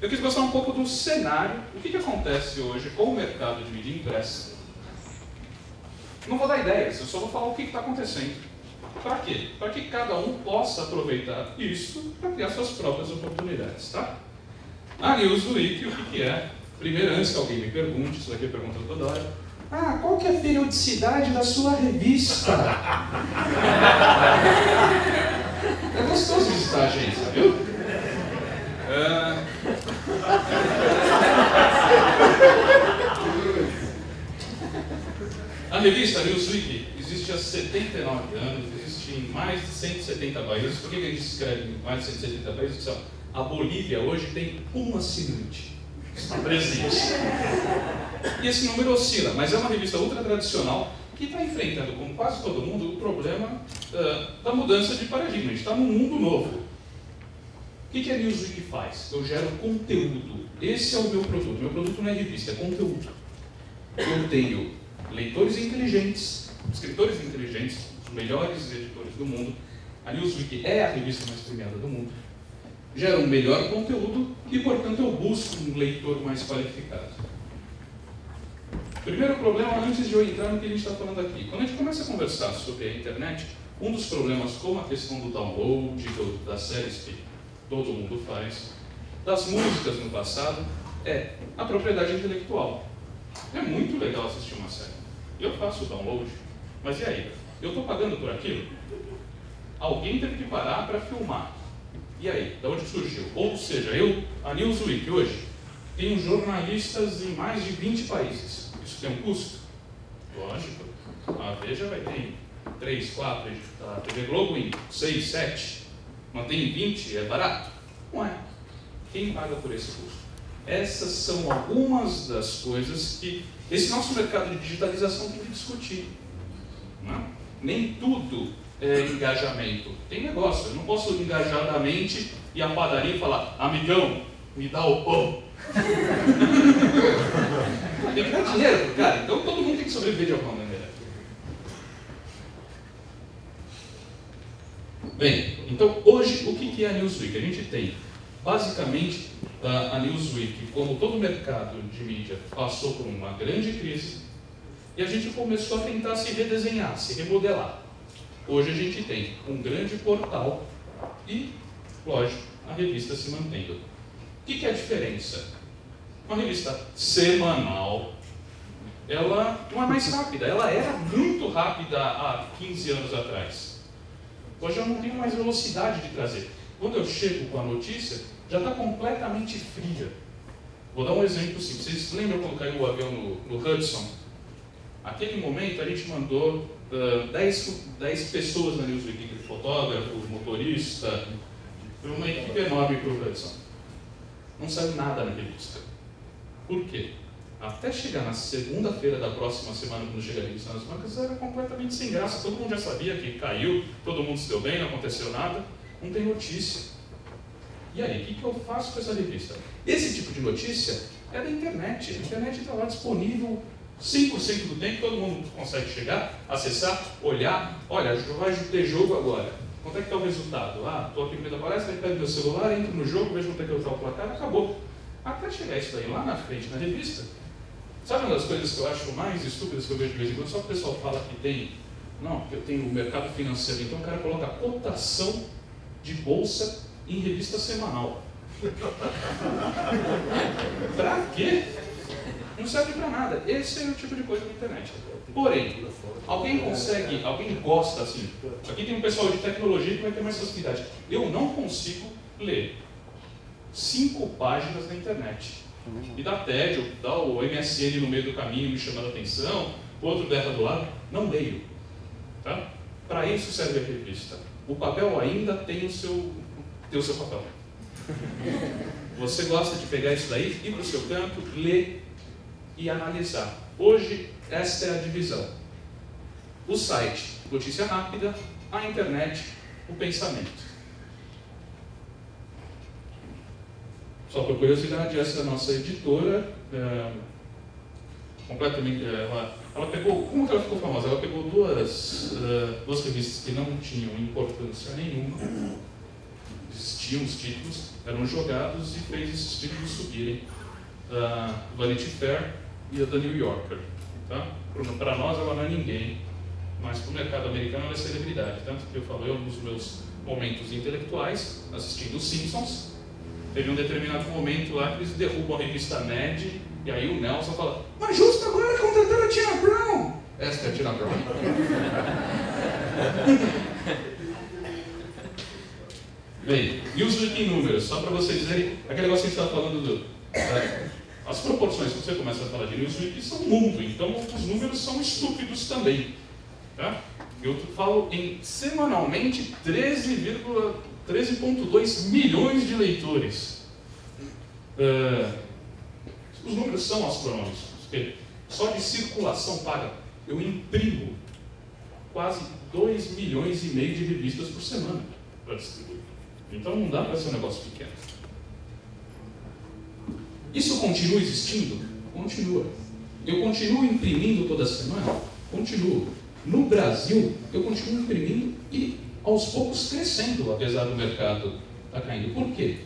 eu quis mostrar um pouco do cenário, o que, que acontece hoje com o mercado de mídia impressa. Não vou dar ideias, eu só vou falar o que está acontecendo. Para quê? Para que cada um possa aproveitar isso para criar suas próprias oportunidades, tá? A Newsweek, o que, que é? Primeiro, antes que alguém me pergunte, isso daqui é pergunta toda hora, ah, qual que é a periodicidade da sua revista? é gostoso visitar a agência, viu? Uh... A revista Newsweek existe há 79 anos, existe em mais de 170 países. Por que a gente escreve em mais de 170 países? A Bolívia hoje tem um assinante. Está presente. E esse número oscila, mas é uma revista ultra tradicional que está enfrentando, como quase todo mundo, o problema uh, da mudança de paradigma. A gente está num mundo novo. O que, que a Newsweek faz? Eu gero conteúdo. Esse é o meu produto. Meu produto não é revista, é conteúdo. Eu tenho leitores inteligentes, escritores inteligentes, os melhores editores do mundo. A Newsweek é a revista mais premiada do mundo. Gera um melhor conteúdo e, portanto, eu busco um leitor mais qualificado. Primeiro problema, antes de eu entrar no que a gente está falando aqui. Quando a gente começa a conversar sobre a internet, um dos problemas, como a questão do download, do, das séries que todo mundo faz, das músicas no passado, é a propriedade intelectual. É muito legal assistir uma série. Eu faço o download, mas e aí? Eu estou pagando por aquilo? Alguém teve que parar para filmar. E aí? De onde surgiu? Ou seja, eu, a Newsweek hoje, tenho jornalistas em mais de 20 países. Isso tem um custo? Lógico. A Veja vai ter 3, 4, a TV Globo em 6, 7. Mantém em 20, é barato? Não é. Quem paga por esse custo? Essas são algumas das coisas que esse nosso mercado de digitalização tem que discutir. Não? Nem tudo é engajamento. Tem negócio. Eu não posso engajadamente ir à padaria e falar, amigão, me dá o pão. tem que dar dinheiro, cara. Então todo mundo tem que sobreviver de alguma maneira. Bem, então hoje o que é a Newsweek? A gente tem basicamente a Newsweek, como todo o mercado de mídia passou por uma grande crise, e a gente começou a tentar se redesenhar, se remodelar. Hoje a gente tem um grande portal e, lógico, a revista se mantendo. O que, é a diferença? Uma revista semanal, ela não é mais rápida, ela era muito rápida há 15 anos atrás. Hoje eu não tenho mais velocidade de trazer. Quando eu chego com a notícia, já está completamente fria. Vou dar um exemplo simples. Vocês lembram quando caiu o avião no, no Hudson? Aquele momento a gente mandou 10, uh, pessoas na Newsweek, fotógrafo, motorista, foi uma equipe enorme para o Hudson. Não saiu nada na revista. Por quê? Até chegar na segunda-feira da próxima semana, quando chegar a revista nas bancas, era completamente sem graça. Todo mundo já sabia que caiu, todo mundo se deu bem, não aconteceu nada. Não tem notícia. E aí, o que, que eu faço com essa revista? Esse tipo de notícia é da internet. A internet está lá disponível 5% do tempo, todo mundo consegue chegar, acessar, olhar. Olha, vai ter jogo agora. Quanto é que está o resultado? Ah, estou aqui no meio da palestra, pego meu celular, entro no jogo, vejo quanto é que está o placar, acabou. Até chegar isso daí lá na frente, na revista. Sabe uma das coisas que eu acho mais estúpidas que eu vejo de vez em quando? Só que o pessoal fala que tem. Não, que eu tenho o mercado financeiro. Então o cara coloca cotação de bolsa em revista semanal. pra quê? Não serve para nada. Esse é o tipo de coisa da internet. Porém, alguém consegue, alguém gosta assim. Aqui tem um pessoal de tecnologia que vai ter mais facilidade. Eu não consigo ler cinco páginas da internet. Me dá tédio, dá o MSN no meio do caminho me chamando a atenção, o outro berra do lado. Não leio. Tá? Para isso serve a revista. O papel ainda tem o seu ter o seu papel. Você gosta de pegar isso daí, ir para o seu canto, ler e analisar. Hoje, esta é a divisão. O site, notícia rápida, a internet, o pensamento. Só por curiosidade, essa é a nossa editora, é, completamente, é, ela, ela pegou, como que ela ficou famosa? Ela pegou duas, uh, duas revistas que não tinham importância nenhuma existiam os títulos, eram jogados e fez esses títulos subirem. A Vanity Fair e a da New Yorker. Tá? Para nós ela não é ninguém, mas para o mercado americano ela é celebridade. Tanto que eu falo, eu nos meus momentos intelectuais, assistindo os Simpsons, teve um determinado momento lá que eles derrubam a revista Mad, e aí o Nelson fala, mas justo agora contrataram a Tina Brown! Esta é a Tina Brown. Bem, Newsweek em números, só para vocês verem, aquele negócio que a gente estava falando do. As proporções que você começa a falar de Newsweek são mundo, então os números são estúpidos também. Tá? Eu falo em semanalmente 13,2 13 milhões de leitores. Uh, os números são astronômicos. Só de circulação paga, eu imprimo quase 2 milhões e meio de revistas por semana para distribuir. Então não dá para ser um negócio pequeno. Isso continua existindo? Continua. Eu continuo imprimindo toda semana? Continuo. No Brasil, eu continuo imprimindo e aos poucos crescendo, apesar do mercado estar tá caindo. Por quê?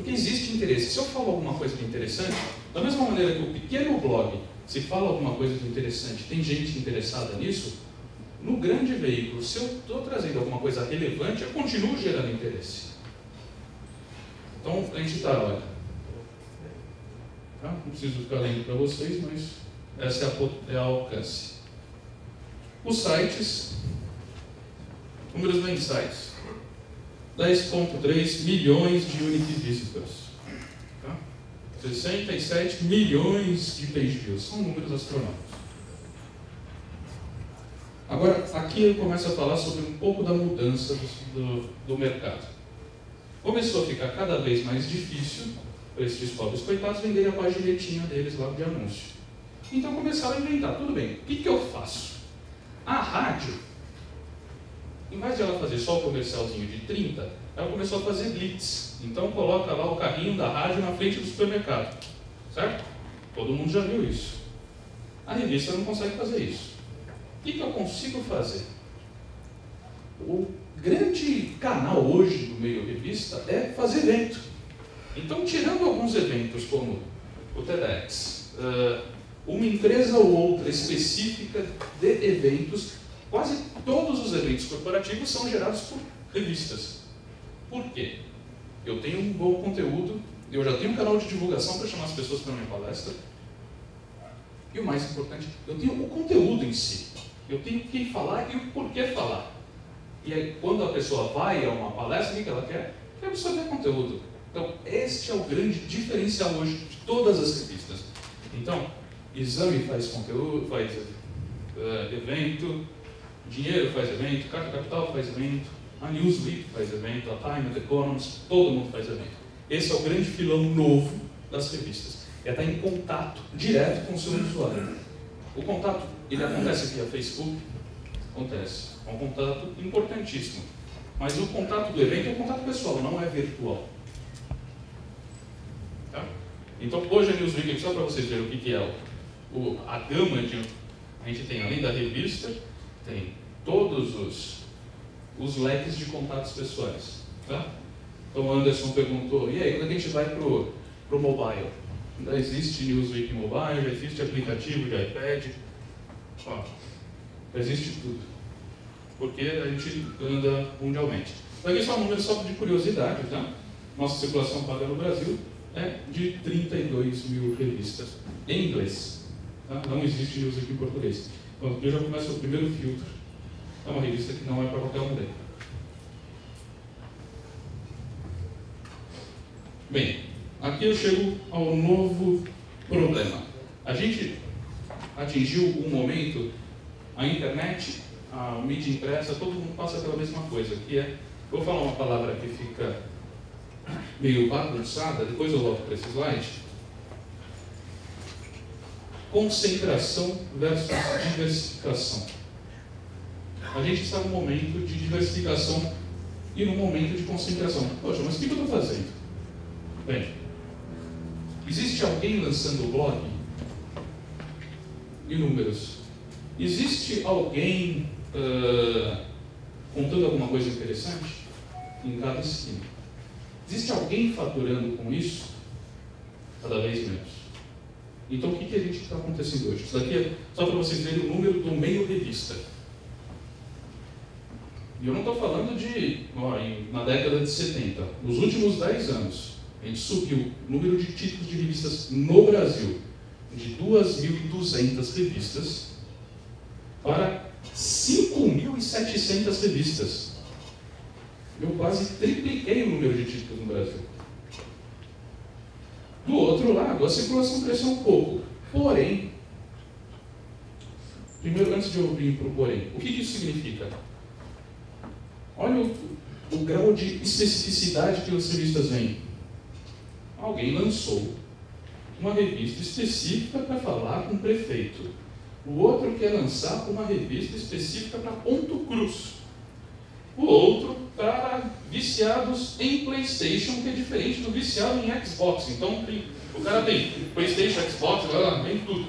Porque existe interesse. Se eu falo alguma coisa de interessante, da mesma maneira que o pequeno blog, se fala alguma coisa de interessante, tem gente interessada nisso, no grande veículo, se eu estou trazendo alguma coisa relevante, eu continuo gerando interesse. Então, a gente está, olha, tá? não preciso ficar lendo para vocês, mas essa é a, é a alcance. Os sites, números mensais, 10.3 milhões de unique visitors. Tá? 67 milhões de page views, são números astronômicos. Agora, aqui eu começo a falar sobre um pouco da mudança do, do mercado. Começou a ficar cada vez mais difícil para esses pobres coitados venderem a paginetinha deles lá de anúncio. Então começaram a inventar, tudo bem, o que, que eu faço? A rádio, em vez de ela fazer só o comercialzinho de 30, ela começou a fazer blitz. Então coloca lá o carrinho da rádio na frente do supermercado. Certo? Todo mundo já viu isso. A revista não consegue fazer isso. O que, que eu consigo fazer? O grande canal hoje do meio revista é fazer evento. Então, tirando alguns eventos como o TEDx, uh, uma empresa ou outra específica de eventos, quase todos os eventos corporativos são gerados por revistas. Por quê? Eu tenho um bom conteúdo, eu já tenho um canal de divulgação para chamar as pessoas para minha palestra, e o mais importante, eu tenho o conteúdo em si. Eu tenho que falar e o porquê falar. E aí, quando a pessoa vai a uma palestra, o que ela quer? Quer absorver conteúdo. Então, este é o grande diferencial hoje de todas as revistas. Então, Exame faz conteúdo, faz uh, evento, Dinheiro faz evento, Carta Capital faz evento, a Newsweek faz evento, a Time, a Economist, todo mundo faz evento. Esse é o grande filão novo das revistas. É estar em contato direto com o seu usuário. O contato ele acontece via Facebook? Acontece. É um contato importantíssimo. Mas o contato do evento é um contato pessoal, não é virtual. Tá? Então, hoje a Newsweek, só para vocês verem o que, é a gama de. A gente tem, além da revista, tem todos os, os leques de contatos pessoais. Tá? Então, o Anderson perguntou: e aí, quando a gente vai para o mobile? Já existe Newsweek Mobile, já existe aplicativo de iPad. Ó, existe tudo. Porque a gente anda mundialmente. Aqui só um número só de curiosidade, tá? Nossa circulação paga no Brasil é de 32 mil revistas em inglês. Tá? Não existe Newsweek em português. Então aqui já começa o primeiro filtro. É uma revista que não é para qualquer um ler. Bem, aqui eu chego ao novo problema. A gente atingiu um momento, a internet, a mídia impressa, todo mundo passa pela mesma coisa, que é, vou falar uma palavra que fica meio bagunçada, depois eu volto para esse slide. Concentração versus diversificação. A gente está num momento de diversificação e num momento de concentração. Poxa, mas o que eu estou fazendo? Bem, existe alguém lançando o blog e números. Existe alguém uh, contando alguma coisa interessante? em cada esquina. Existe alguém faturando com isso? Cada vez menos. Então, o que, que a gente está acontecendo hoje? Isso daqui é só para vocês verem o número do meio revista. E eu não estou falando de ó, na década de 70. Nos últimos 10 anos, a gente subiu o número de títulos de revistas no Brasil de 2.200 revistas para 5.700 revistas. Eu quase tripliquei o número de títulos no Brasil. Do outro lado, a circulação cresceu um pouco. Porém, primeiro, antes de eu vir para o porém, o que isso significa? Olha o, o grau de especificidade que os revistas vêm. Alguém lançou uma revista específica para falar com o prefeito. O outro quer lançar uma revista específica para Ponto Cruz. O outro para viciados em PlayStation, que é diferente do viciado em Xbox. Então, o cara tem PlayStation, Xbox, vem tudo.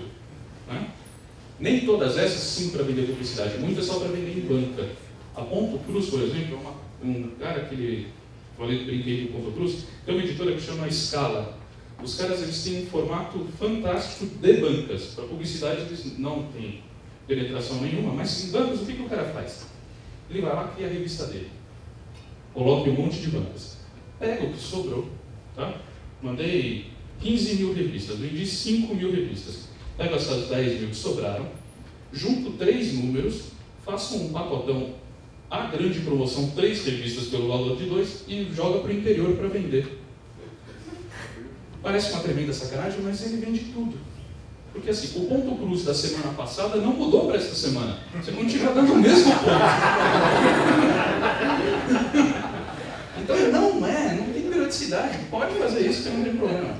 Né? Nem todas essas sim para vender publicidade, muitas só para vender em banca. A Ponto Cruz, por exemplo, é uma, um cara que ele, falei, brinquei com Ponto Cruz, tem uma editora que chama Scala. Os caras eles têm um formato fantástico de bancas. Para publicidade eles não têm penetração nenhuma, mas em bancas o que, que o cara faz? Ele vai lá e cria a revista dele. Coloca um monte de bancas. Pega o que sobrou, tá? Mandei 15 mil revistas, vendi 5 mil revistas. Pega essas 10 mil que sobraram, junto três números, faço um pacotão a grande promoção, três revistas pelo valor de dois, e joga para o interior para vender. Parece uma tremenda sacanagem, mas ele vende tudo. Porque assim, o ponto cruz da semana passada não mudou para esta semana. Você continua dando o mesmo ponto. então não é, não tem periodicidade. Pode fazer isso que não tem problema.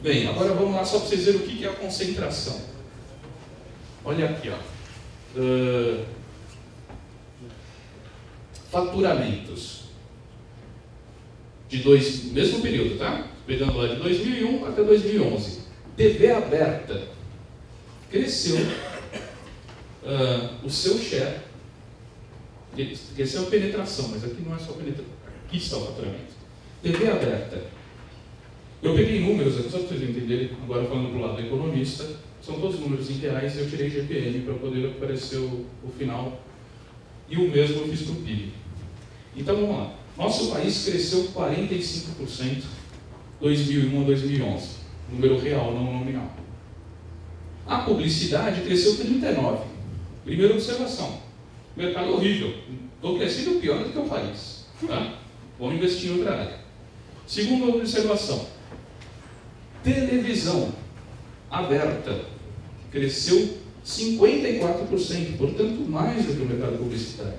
Bem, agora vamos lá só para vocês verem o que é a concentração. Olha aqui, ó. Uh, faturamentos de dois, mesmo período, tá? Pegando lá de 2001 até 2011. TV aberta cresceu uh, o seu share, cresceu a penetração, mas aqui não é só penetração, aqui está o faturamento. TV aberta. Eu peguei números aqui, só para vocês entenderem, agora falando para o lado do economista, são todos números reais e eu tirei GPM para poder aparecer o, o final. E o mesmo eu fiz para o PIB. Então vamos lá. Nosso país cresceu 45% 2001 a 2011. Número real, não nominal. A publicidade cresceu 39%. Primeira observação. Mercado horrível. Estou crescendo pior do que o país. Tá? Vamos investir em outra área. Segunda observação. Televisão aberta cresceu 54%, portanto, mais do que o mercado publicitário.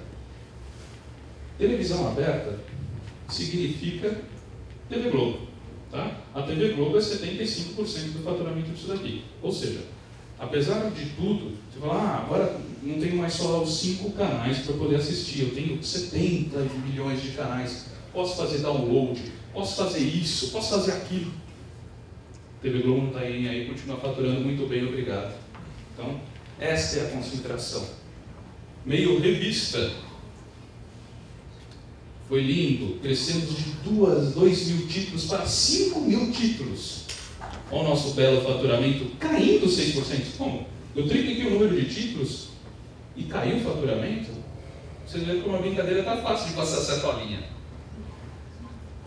Televisão aberta significa TV Globo. Tá? A TV Globo é 75% do faturamento disso daqui. Ou seja, apesar de tudo, você fala, ah, agora não tenho mais só os cinco canais para poder assistir, eu tenho 70 milhões de canais, posso fazer download, posso fazer isso, posso fazer aquilo. TV Globo não está aí, aí continua faturando muito bem, obrigado. Então, esta é a concentração. Meio revista. Foi lindo, crescemos de 2 mil títulos para 5 mil títulos. Olha o nosso belo faturamento caindo 6%. Como? Eu tripliquei o número de títulos e caiu o faturamento? Vocês veem como a brincadeira está fácil de passar essa colinha.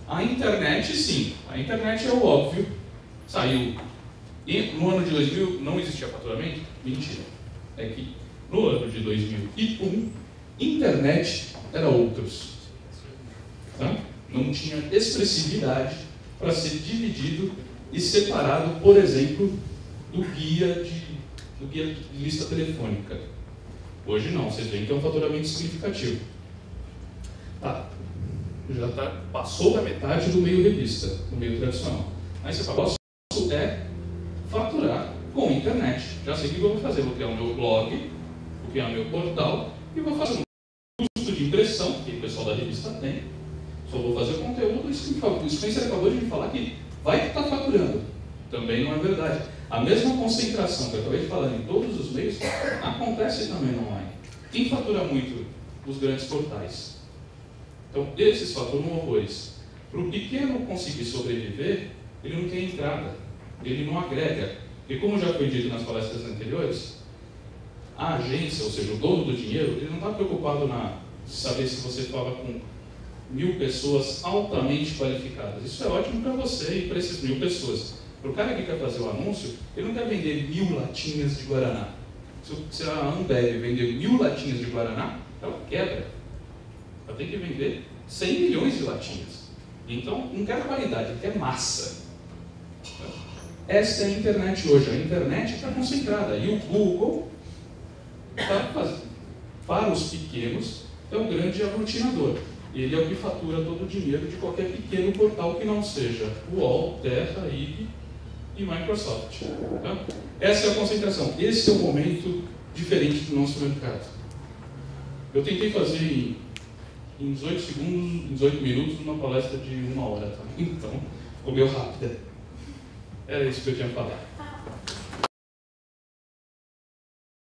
A internet, sim. A internet é o óbvio saiu. E no ano de 2000 não existia faturamento? Mentira. É que no ano de 2001, internet era outros. Tá? Não tinha expressividade para ser dividido e separado, por exemplo, do guia de, do guia de lista telefônica. Hoje não, vocês veem que é um faturamento significativo. Tá. Já tá, passou da metade do meio revista, do meio tradicional. Aí você fala, é faturar com internet. Já sei o que eu vou fazer. Vou criar o meu blog, vou criar o meu portal e vou fazer um custo de impressão, que o pessoal da revista tem. Só vou fazer conteúdo. Isso que o Spencer acabou de me falar que vai estar faturando. Também não é verdade. A mesma concentração que eu acabei de falar em todos os meios acontece também online. Quem fatura muito os grandes portais. Então, esses fatores horrores. Para o pequeno conseguir sobreviver, ele não tem entrada, ele não agrega. E como já foi dito nas palestras anteriores, a agência, ou seja, o dono do dinheiro, ele não está preocupado na saber se você fala com mil pessoas altamente qualificadas. Isso é ótimo para você e para essas mil pessoas. Para o cara que quer fazer o anúncio, ele não quer vender mil latinhas de Guaraná. Se a Ambev vender mil latinhas de Guaraná, ela quebra. Ela tem que vender 100 milhões de latinhas. Então, não quer qualidade, quer massa. Esta é a internet hoje. A internet está concentrada. E o Google fazendo. Para os pequenos, é um grande aglutinador. Ele é o que fatura todo o dinheiro de qualquer pequeno portal que não seja UOL, Terra, IG e Microsoft. Tá? Essa é a concentração. Esse é o momento diferente do nosso mercado. Eu tentei fazer em, em 18 segundos, em 18 minutos, uma palestra de uma hora. Tá? Então, meio rápida. Era isso que eu tinha falado.